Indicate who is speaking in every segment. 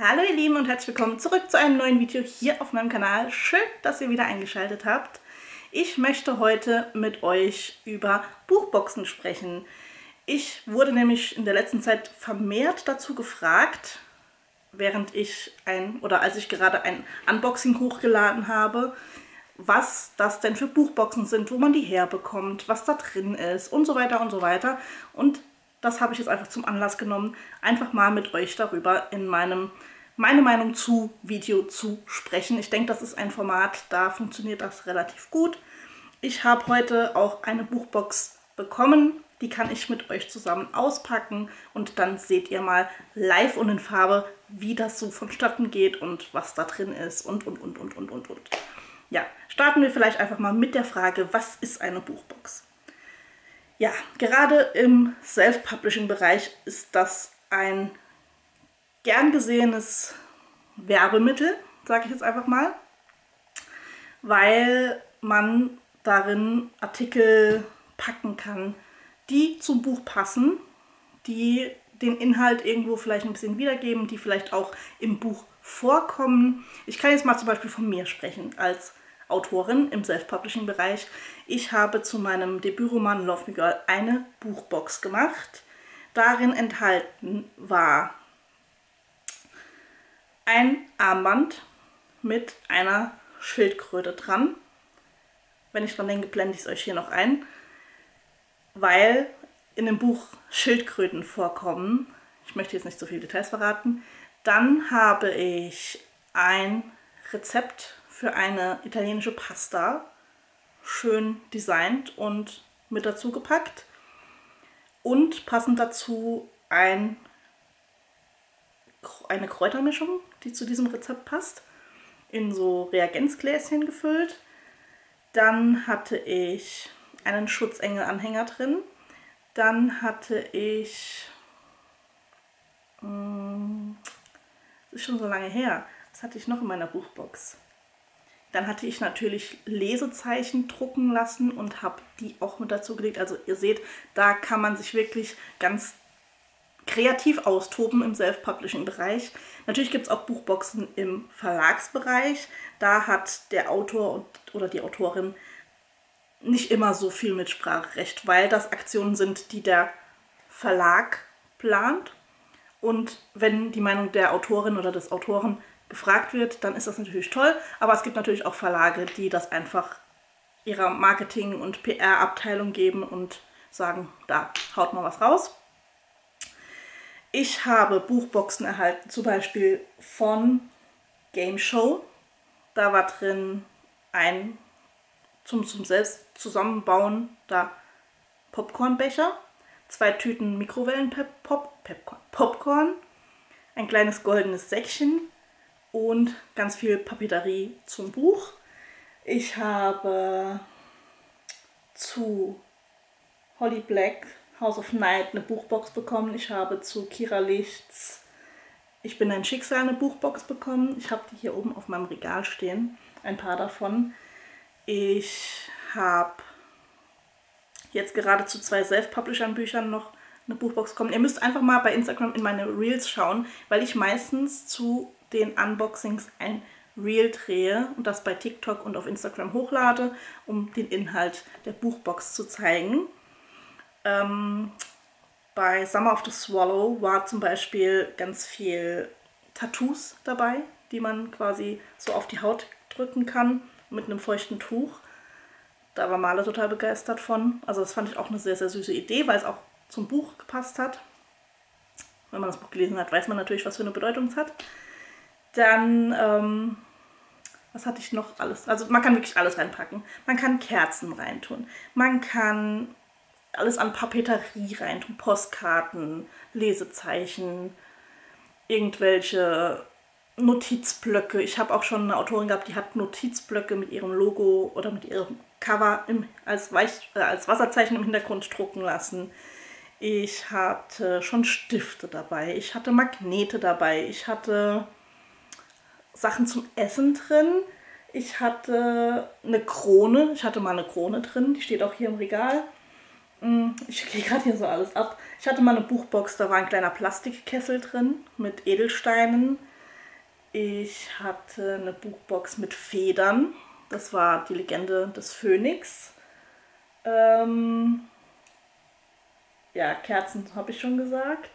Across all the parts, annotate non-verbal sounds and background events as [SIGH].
Speaker 1: Hallo ihr Lieben und herzlich willkommen zurück zu einem neuen Video hier auf meinem Kanal. Schön, dass ihr wieder eingeschaltet habt. Ich möchte heute mit euch über Buchboxen sprechen. Ich wurde nämlich in der letzten Zeit vermehrt dazu gefragt, während ich ein oder als ich gerade ein Unboxing hochgeladen habe, was das denn für Buchboxen sind, wo man die herbekommt, was da drin ist und so weiter und so weiter. Und das habe ich jetzt einfach zum Anlass genommen, einfach mal mit euch darüber in meinem meine Meinung zu Video zu sprechen. Ich denke, das ist ein Format, da funktioniert das relativ gut. Ich habe heute auch eine Buchbox bekommen. Die kann ich mit euch zusammen auspacken und dann seht ihr mal live und in Farbe, wie das so vonstatten geht und was da drin ist und, und, und, und, und, und, und. Ja, starten wir vielleicht einfach mal mit der Frage, was ist eine Buchbox? Ja, gerade im Self-Publishing-Bereich ist das ein gern gesehenes Werbemittel, sage ich jetzt einfach mal, weil man darin Artikel packen kann, die zum Buch passen, die den Inhalt irgendwo vielleicht ein bisschen wiedergeben, die vielleicht auch im Buch vorkommen. Ich kann jetzt mal zum Beispiel von mir sprechen als Autorin im Self-Publishing-Bereich. Ich habe zu meinem Debütroman Love Me Girl eine Buchbox gemacht. Darin enthalten war ein Armband mit einer Schildkröte dran. Wenn ich dran denke, blende ich es euch hier noch ein. Weil in dem Buch Schildkröten vorkommen. Ich möchte jetzt nicht so viele Details verraten. Dann habe ich ein Rezept für eine italienische Pasta schön designt und mit dazu gepackt. Und passend dazu ein, eine Kräutermischung, die zu diesem Rezept passt, in so Reagenzgläschen gefüllt. Dann hatte ich einen Schutzengel-Anhänger drin. Dann hatte ich, hm, das ist schon so lange her, was hatte ich noch in meiner Buchbox? Dann hatte ich natürlich Lesezeichen drucken lassen und habe die auch mit dazu gelegt. Also ihr seht, da kann man sich wirklich ganz kreativ austoben im Self-Publishing-Bereich. Natürlich gibt es auch Buchboxen im Verlagsbereich. Da hat der Autor oder die Autorin nicht immer so viel Mitspracherecht, weil das Aktionen sind, die der Verlag plant. Und wenn die Meinung der Autorin oder des Autoren gefragt wird, dann ist das natürlich toll. Aber es gibt natürlich auch Verlage, die das einfach ihrer Marketing- und PR-Abteilung geben und sagen, da haut mal was raus. Ich habe Buchboxen erhalten, zum Beispiel von Game Show. Da war drin ein zum, zum selbst da Popcornbecher, zwei Tüten Mikrowellen-Popcorn, Popcorn, ein kleines goldenes Säckchen, und ganz viel Papeterie zum Buch. Ich habe zu Holly Black House of Night eine Buchbox bekommen. Ich habe zu Kira Lichts Ich bin ein Schicksal eine Buchbox bekommen. Ich habe die hier oben auf meinem Regal stehen. Ein paar davon. Ich habe jetzt gerade zu zwei Self-Publishern-Büchern noch eine Buchbox bekommen. Ihr müsst einfach mal bei Instagram in meine Reels schauen, weil ich meistens zu den Unboxings ein Reel drehe und das bei TikTok und auf Instagram hochlade, um den Inhalt der Buchbox zu zeigen. Ähm, bei Summer of the Swallow war zum Beispiel ganz viel Tattoos dabei, die man quasi so auf die Haut drücken kann mit einem feuchten Tuch. Da war Male total begeistert von. Also das fand ich auch eine sehr, sehr süße Idee, weil es auch zum Buch gepasst hat. Wenn man das Buch gelesen hat, weiß man natürlich, was für eine Bedeutung es hat. Dann, ähm, was hatte ich noch alles? Also man kann wirklich alles reinpacken. Man kann Kerzen reintun. Man kann alles an Papeterie reintun. Postkarten, Lesezeichen, irgendwelche Notizblöcke. Ich habe auch schon eine Autorin gehabt, die hat Notizblöcke mit ihrem Logo oder mit ihrem Cover im, als, Weich, äh, als Wasserzeichen im Hintergrund drucken lassen. Ich hatte schon Stifte dabei. Ich hatte Magnete dabei. Ich hatte Sachen zum Essen drin. Ich hatte eine Krone. Ich hatte mal eine Krone drin. Die steht auch hier im Regal. Mm, ich gehe gerade hier so alles ab. Ich hatte mal eine Buchbox, da war ein kleiner Plastikkessel drin mit Edelsteinen. Ich hatte eine Buchbox mit Federn. Das war die Legende des Phönix. Ähm ja, Kerzen habe ich schon gesagt.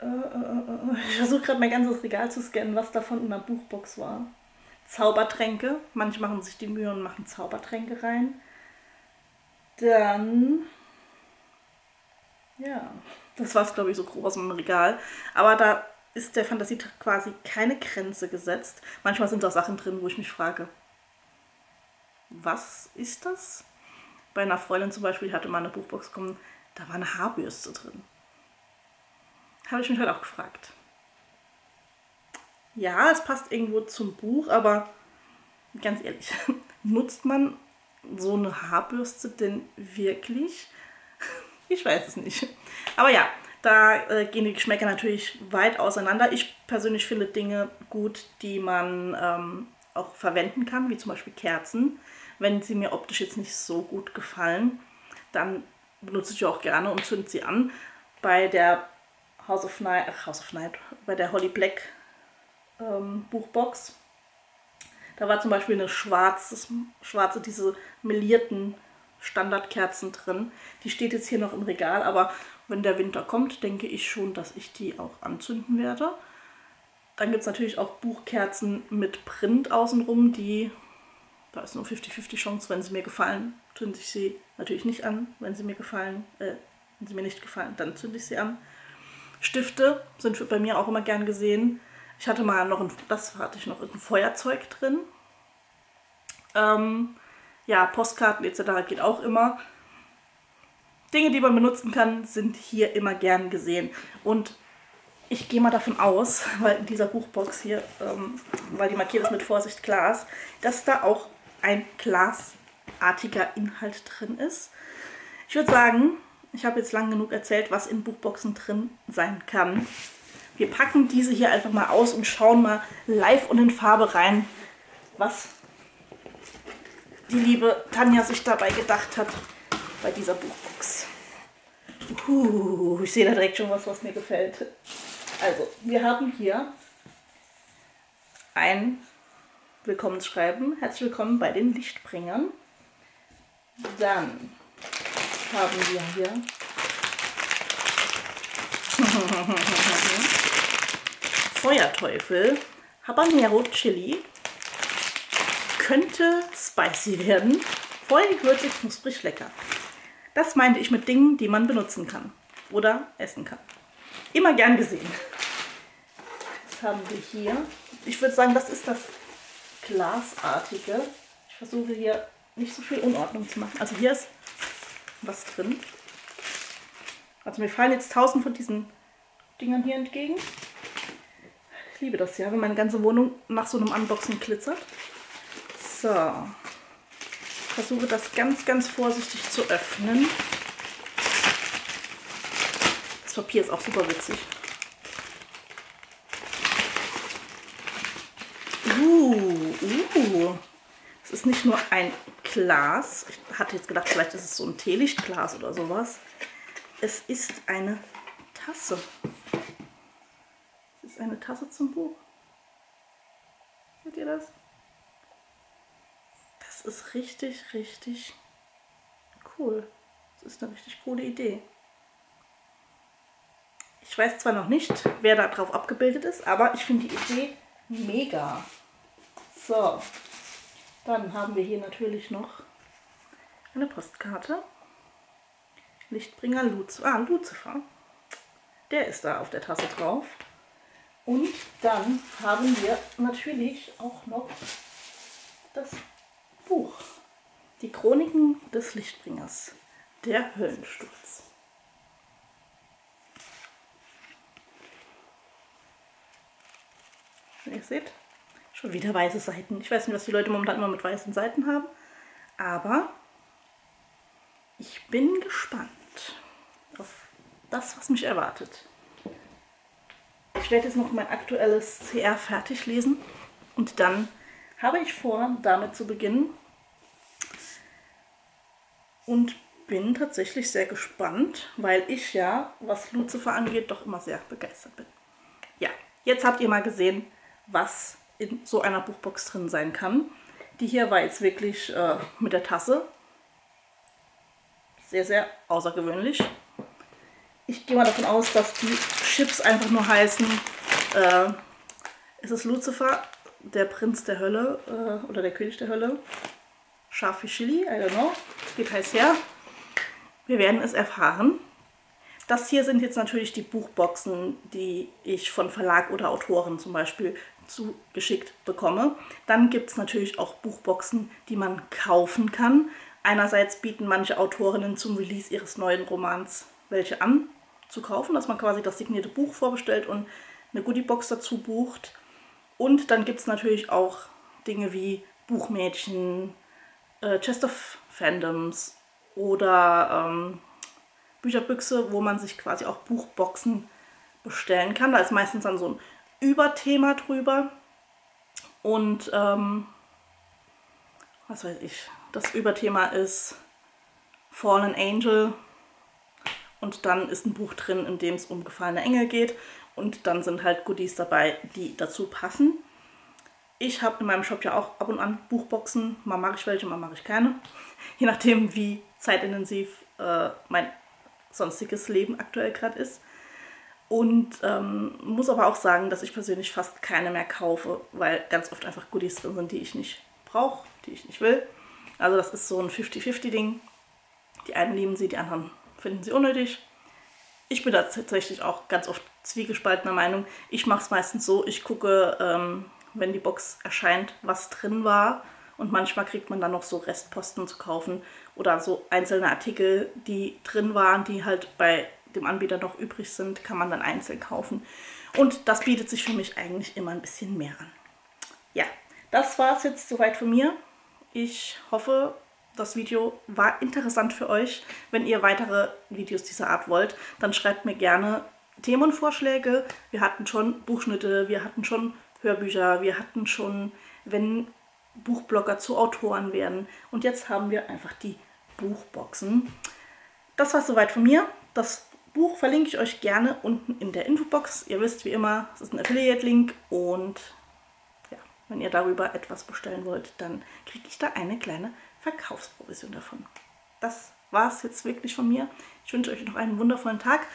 Speaker 1: Äh, äh, äh, ich versuche gerade mein ganzes Regal zu scannen, was davon in der Buchbox war. Zaubertränke. Manche machen sich die Mühe und machen Zaubertränke rein. Dann. Ja, das war es, glaube ich, so grob aus meinem Regal. Aber da ist der Fantasie quasi keine Grenze gesetzt. Manchmal sind da Sachen drin, wo ich mich frage, was ist das? Bei einer Freundin zum Beispiel, hatte mal eine Buchbox bekommen, da war eine Haarbürste drin. Habe ich mich halt auch gefragt. Ja, es passt irgendwo zum Buch, aber ganz ehrlich, [LAUGHS] nutzt man so eine Haarbürste denn wirklich? [LAUGHS] Ich weiß es nicht. Aber ja, da äh, gehen die Geschmäcker natürlich weit auseinander. Ich persönlich finde Dinge gut, die man ähm, auch verwenden kann, wie zum Beispiel Kerzen. Wenn sie mir optisch jetzt nicht so gut gefallen, dann benutze ich sie auch gerne und zünde sie an. Bei der House of Night, ach, House of Night, bei der Holly Black ähm, Buchbox. Da war zum Beispiel eine schwarze, schwarze, diese melierten Standardkerzen drin. Die steht jetzt hier noch im Regal, aber wenn der Winter kommt, denke ich schon, dass ich die auch anzünden werde. Dann gibt es natürlich auch Buchkerzen mit Print außenrum, die, da ist nur 50-50 Chance, wenn sie mir gefallen, zünde ich sie natürlich nicht an. Wenn sie mir gefallen, äh, wenn sie mir nicht gefallen, dann zünde ich sie an. Stifte sind bei mir auch immer gern gesehen. Ich hatte mal noch ein, das hatte ich noch ein Feuerzeug drin. Ähm, ja, Postkarten etc. geht auch immer. Dinge, die man benutzen kann, sind hier immer gern gesehen. Und ich gehe mal davon aus, [LAUGHS] weil in dieser Buchbox hier, ähm, weil die markiert ist mit Vorsicht Glas, dass da auch ein glasartiger Inhalt drin ist. Ich würde sagen, ich habe jetzt lang genug erzählt, was in Buchboxen drin sein kann. Wir packen diese hier einfach mal aus und schauen mal live und in Farbe rein, was die liebe Tanja sich dabei gedacht hat bei dieser Buchbox. Uh, ich sehe da direkt schon was, was mir gefällt. Also, wir haben hier ein Willkommensschreiben. Herzlich willkommen bei den Lichtbringern. Dann haben wir hier [LAUGHS] Feuerteufel, Habanero Chili. Könnte spicy werden. Voll würzig, knusprig, lecker. Das meinte ich mit Dingen, die man benutzen kann oder essen kann. Immer gern gesehen. Was haben wir hier? Ich würde sagen, das ist das Glasartige. Ich versuche hier nicht so viel Unordnung zu machen. Also hier ist was drin. Also mir fallen jetzt tausend von diesen Dingern hier entgegen. Ich liebe das ja, wenn meine ganze Wohnung nach so einem Unboxing glitzert. So. Versuche das ganz, ganz vorsichtig zu öffnen. Das Papier ist auch super witzig. Uh, uh. Es ist nicht nur ein Glas. Ich hatte jetzt gedacht, vielleicht ist es so ein Teelichtglas oder sowas. Es ist eine Tasse. Es ist eine Tasse zum Buch. Seht ihr das? Das ist richtig, richtig cool. Das ist eine richtig coole Idee. Ich weiß zwar noch nicht, wer da drauf abgebildet ist, aber ich finde die Idee mega. So, dann haben wir hier natürlich noch eine Postkarte. Lichtbringer Luz ah, Lucifer. Der ist da auf der Tasse drauf. Und dann haben wir natürlich auch noch das Buch. Die Chroniken des Lichtbringers. Der Höllensturz. Ihr seht, Schon wieder weiße Seiten. Ich weiß nicht, was die Leute momentan immer mit weißen Seiten haben. Aber ich bin gespannt auf das, was mich erwartet. Ich werde jetzt noch mein aktuelles CR fertig lesen. Und dann habe ich vor, damit zu beginnen. Und bin tatsächlich sehr gespannt, weil ich ja, was Lucifer angeht, doch immer sehr begeistert bin. Ja, Jetzt habt ihr mal gesehen, was in so einer Buchbox drin sein kann. Die hier war jetzt wirklich äh, mit der Tasse sehr, sehr außergewöhnlich. Ich gehe mal davon aus, dass die Chips einfach nur heißen, äh, es ist Lucifer, der Prinz der Hölle äh, oder der König der Hölle. Scharf wie Chili, I don't know. Geht heiß her. Wir werden es erfahren. Das hier sind jetzt natürlich die Buchboxen, die ich von Verlag oder Autoren zum Beispiel zugeschickt bekomme. Dann gibt es natürlich auch Buchboxen, die man kaufen kann. Einerseits bieten manche Autorinnen zum Release ihres neuen Romans welche an zu kaufen, dass man quasi das signierte Buch vorbestellt und eine Goodiebox dazu bucht. Und dann gibt es natürlich auch Dinge wie Buchmädchen, äh, Chest of Fandoms oder ähm, Bücherbüchse, wo man sich quasi auch Buchboxen bestellen kann. Da ist meistens dann so ein Überthema drüber. Und ähm, was weiß ich, das Überthema ist Fallen Angel. Und dann ist ein Buch drin, in dem es um gefallene Engel geht. Und dann sind halt Goodies dabei, die dazu passen. Ich habe in meinem Shop ja auch ab und an Buchboxen. Mal mache ich welche, mal mache ich keine. Je nachdem, wie zeitintensiv äh, mein sonstiges Leben aktuell gerade ist. Und ähm, muss aber auch sagen, dass ich persönlich fast keine mehr kaufe, weil ganz oft einfach Goodies drin sind, die ich nicht brauche, die ich nicht will. Also das ist so ein 50-50-Ding. Die einen lieben sie, die anderen finden sie unnötig. Ich bin da tatsächlich auch ganz oft zwiegespaltener Meinung. Ich mache es meistens so, ich gucke, ähm, wenn die Box erscheint, was drin war. Und manchmal kriegt man dann noch so Restposten zu kaufen oder so einzelne Artikel, die drin waren, die halt bei dem Anbieter noch übrig sind, kann man dann einzeln kaufen. Und das bietet sich für mich eigentlich immer ein bisschen mehr an. Ja, das war es jetzt soweit von mir. Ich hoffe, das Video war interessant für euch. Wenn ihr weitere Videos dieser Art wollt, dann schreibt mir gerne Themenvorschläge. Wir hatten schon Buchschnitte, wir hatten schon Hörbücher, wir hatten schon, wenn Buchblogger zu Autoren werden. Und jetzt haben wir einfach die Buchboxen. Das war soweit von mir. Das Buch verlinke ich euch gerne unten in der Infobox. Ihr wisst wie immer, es ist ein Affiliate-Link und ja, wenn ihr darüber etwas bestellen wollt, dann kriege ich da eine kleine Verkaufsprovision davon. Das war es jetzt wirklich von mir. Ich wünsche euch noch einen wundervollen Tag.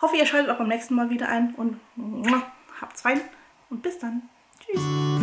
Speaker 1: Hoffe, ihr schaltet auch beim nächsten Mal wieder ein und habt's fein und bis dann. Tschüss.